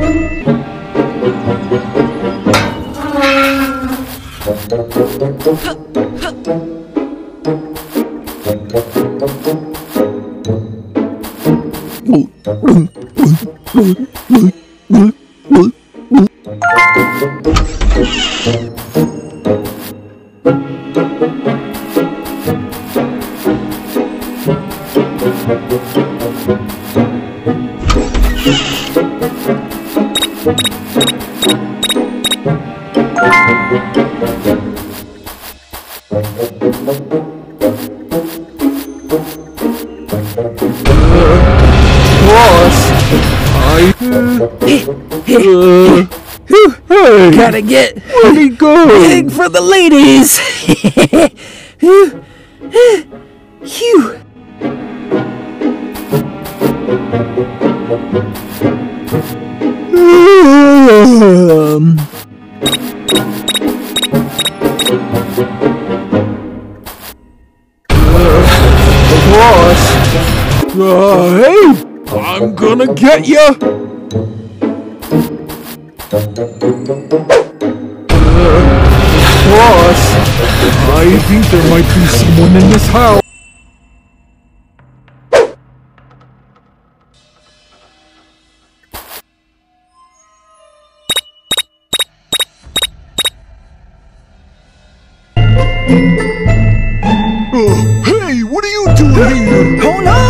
I. Uh, hey, Gotta get where'd he go? big for the ladies. Phew. Um, boss. Uh, hey, I'm gonna get ya. boss, I think there might be someone in this house. Oh, hey, what are you doing here? Hold on!